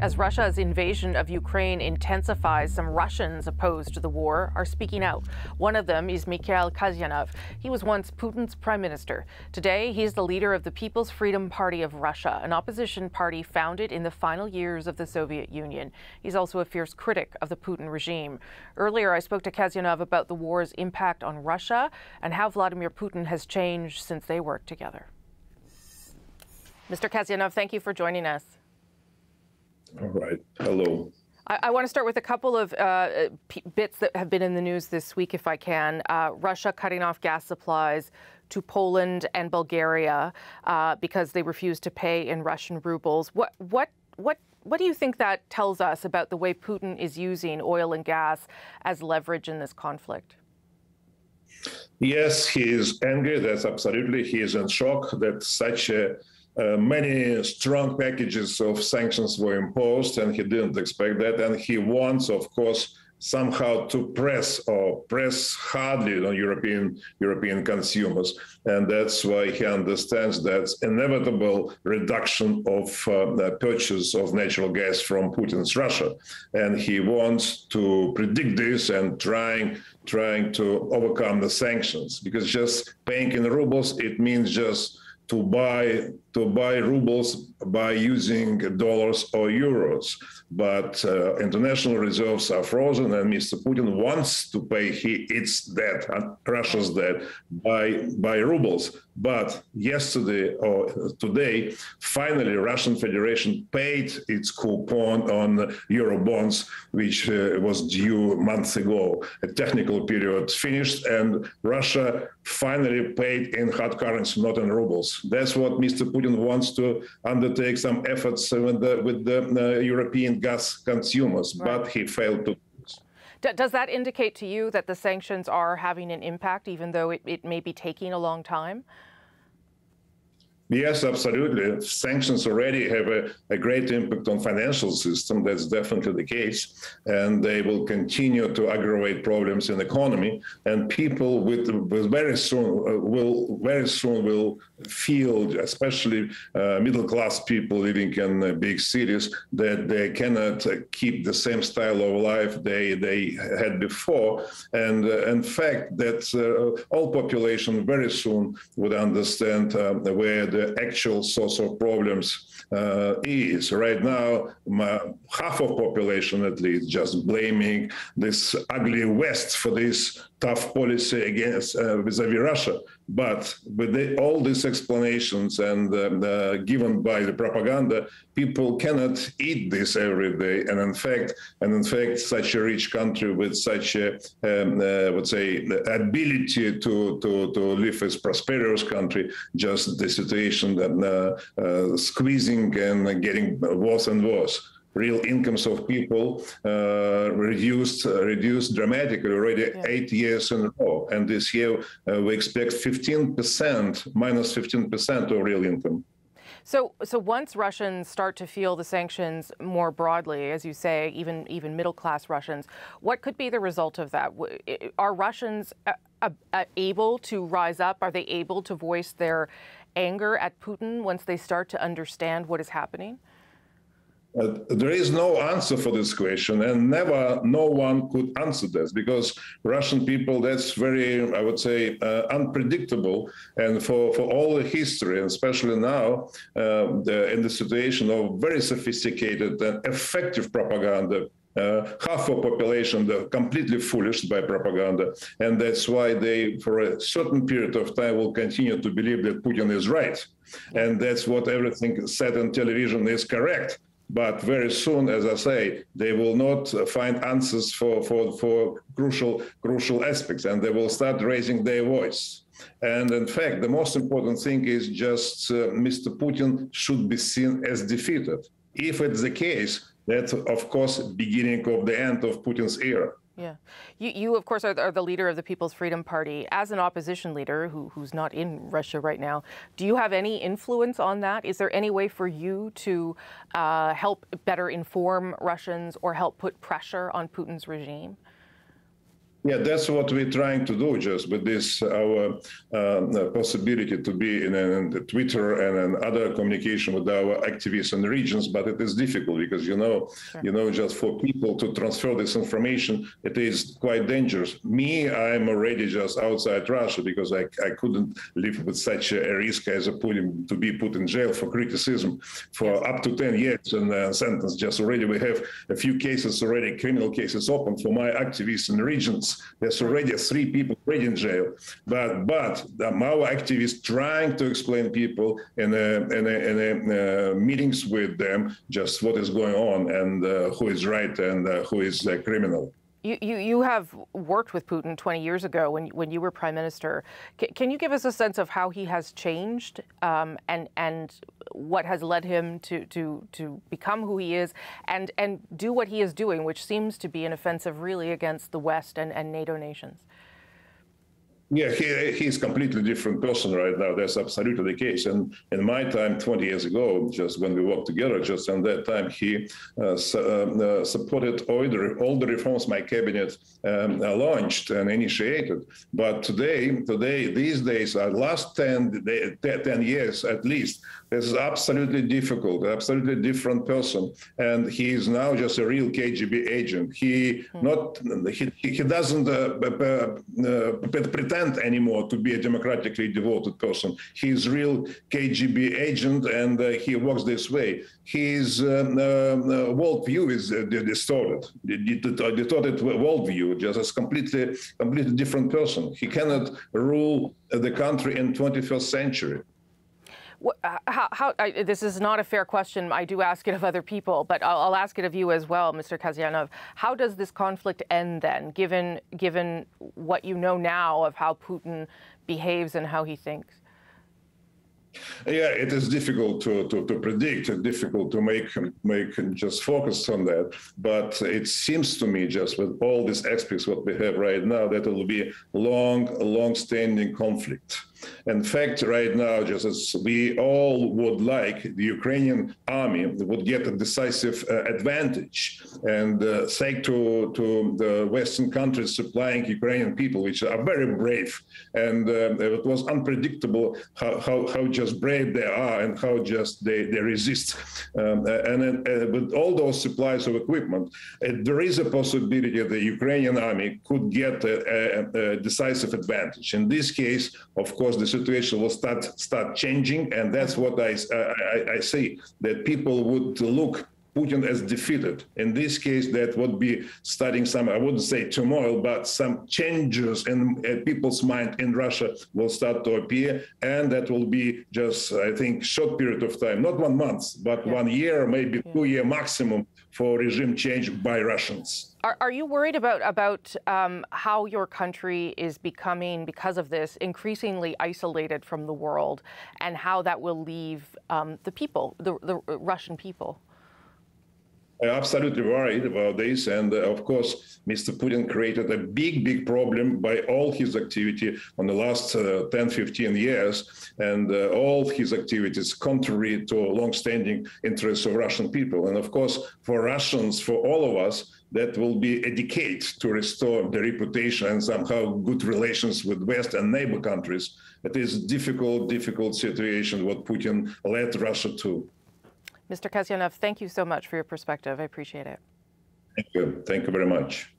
As Russia's invasion of Ukraine intensifies, some Russians opposed to the war are speaking out. One of them is Mikhail Kasyanov. He was once Putin's prime minister. Today, he's the leader of the People's Freedom Party of Russia, an opposition party founded in the final years of the Soviet Union. He's also a fierce critic of the Putin regime. Earlier, I spoke to Kasyanov about the war's impact on Russia and how Vladimir Putin has changed since they worked together. Mr. Kasyanov, thank you for joining us. All right. Hello. I, I want to start with a couple of uh, bits that have been in the news this week, if I can. Uh, Russia cutting off gas supplies to Poland and Bulgaria uh, because they refuse to pay in Russian rubles. What what what what do you think that tells us about the way Putin is using oil and gas as leverage in this conflict? Yes, he is angry. That's absolutely. He is in shock that such a uh, many strong packages of sanctions were imposed, and he didn't expect that. And he wants, of course, somehow to press or press hardly on European European consumers, and that's why he understands that inevitable reduction of uh, the purchase of natural gas from Putin's Russia, and he wants to predict this and trying trying to overcome the sanctions. Because just paying in rubles it means just to buy to buy rubles by using dollars or euros. But uh, international reserves are frozen, and Mr. Putin wants to pay he, its debt, uh, Russia's debt, by by rubles. But yesterday or today, finally, Russian Federation paid its coupon on euro bonds, which uh, was due months ago. A technical period finished, and Russia finally paid in hard currency, not in rubles. That's what Mr. Putin wants to undertake some efforts with the, with the uh, European gas consumers, right. but he failed to does that indicate to you that the sanctions are having an impact, even though it, it may be taking a long time? Yes, absolutely. Sanctions already have a, a, great impact on financial system. That's definitely the case, and they will continue to aggravate problems in the economy. And people with, with very soon uh, will very soon will feel, especially uh, middle class people living in uh, big cities, that they cannot uh, keep the same style of life they they had before. And uh, in fact, that uh, all population very soon would understand where the the actual source of problems uh, is. Right now, my, half of population at least just blaming this ugly West for this tough policy against uh, vis-a-vis Russia. But with the, all these explanations and uh, given by the propaganda, people cannot eat this every day. And in fact, and in fact, such a rich country with such a, um, uh, would say, ability to, to, to live as prosperous country, just the situation that uh, uh, squeezing and getting worse and worse real incomes of people uh, reduced uh, reduced dramatically already yeah. eight years in a row. And this year uh, we expect 15%, minus 15% of real income. So, so once Russians start to feel the sanctions more broadly, as you say, even even middle class Russians, what could be the result of that? Are Russians uh, uh, able to rise up? Are they able to voice their anger at Putin once they start to understand what is happening? Uh, there is no answer for this question, and never no one could answer this because Russian people, that's very, I would say, uh, unpredictable. And for, for all the history, and especially now, uh, the, in the situation of very sophisticated and effective propaganda, uh, half of population they're completely foolish by propaganda. And that's why they for a certain period of time will continue to believe that putin is right. And that's what everything said on television is correct but very soon, as I say, they will not find answers for, for, for crucial, crucial aspects and they will start raising their voice. And in fact, the most important thing is just uh, Mr. Putin should be seen as defeated. If it's the case, that's of course beginning of the end of Putin's era. Yeah. You, you of course, are the, are the, leader of the People's Freedom Party. As an opposition leader who, who's not in Russia right now, do you have any influence on that? Is there any way for you to uh, help better inform Russians or help put pressure on Putin's regime? Yeah, that's what we're trying to do, just with this our uh, possibility to be in, in Twitter and in other communication with our activists in the regions. But it is difficult because you know, sure. you know, just for people to transfer this information, it is quite dangerous. Me, I'm already just outside Russia because I, I couldn't live with such a risk as a putting to be put in jail for criticism for up to 10 years and uh, sentence. Just already we have a few cases already, criminal cases open for my activists in the regions there's already three people already in jail. But but um, our activists trying to explain people in a, in, a, in a, uh, meetings with them just what is going on and uh, who is right and uh, who is a criminal. You, you, you have worked with Putin 20 years ago when, when you were prime minister. C can you give us a sense of how he has changed um, and, and what has led him to, to, to become who he is and, and do what he is doing, which seems to be an offensive really against the West and, and NATO nations? Yeah, he, he's completely different person right now. That's absolutely the case. And in my time, 20 years ago, just when we worked together, just in that time, he uh, su uh, uh supported all the, all the reforms my cabinet um, uh, launched and initiated. But today, today, these days, uh, last 10, 10 years at least, this is absolutely difficult, absolutely different person. And he is now just a real KGB agent. He hmm. not he, he doesn't pretend pretend anymore to be a democratically devoted person. He's real KGB agent, and uh, he works this way. His um, uh, worldview is uh, distorted, distorted worldview, just as completely, completely different person. He cannot rule the country in 21st century. Uh, how, how I, this is not a fair question. I do ask it of other people, but I'll, I'll, ask it of you as well, Mr. Kasyanov. How does this conflict end then, given given what you know now of how Putin behaves and how he thinks? Yeah, it is difficult to, to, to predict, and difficult to make make just focus on that. But it seems to me, just with all these aspects what we have right now, that it will be long, long-standing conflict. In fact, right now, just as we all would like, the Ukrainian army would get a decisive uh, advantage and uh, say to, to the Western countries supplying Ukrainian people, which are very brave. And uh, it was unpredictable how, how, how, just brave they are and how just they, they resist. Um, and uh, with all those supplies of equipment, uh, there is a possibility that the Ukrainian army could get a, a, a decisive advantage. In this case, of course, course, the situation will start start changing, and that's what I, I, I say that people would look Putin as defeated. In this case, that would be starting some, I wouldn't say turmoil, but some changes in uh, people's mind in Russia will start to appear. And that will be just, I think, short period of time, not one month, but yeah. one year, maybe yeah. two year maximum for regime change by Russians. Are, are you worried about about um, how your country is becoming, because of this, increasingly isolated from the world, and how that will leave um, the people, the, the Russian people? Absolutely worried about this. And uh, of course, Mr. Putin created a big, big problem by all his activity on the last uh, 10, 15 years, and uh, all his activities contrary to long-standing interests of Russian people. And of course, for Russians, for all of us, that will be a decade to restore the reputation and somehow good relations with West and neighbor countries. It is difficult, difficult situation what Putin led Russia to. Mr. Kasyanov, thank you so much for your perspective. I appreciate it. Thank you. Thank you very much.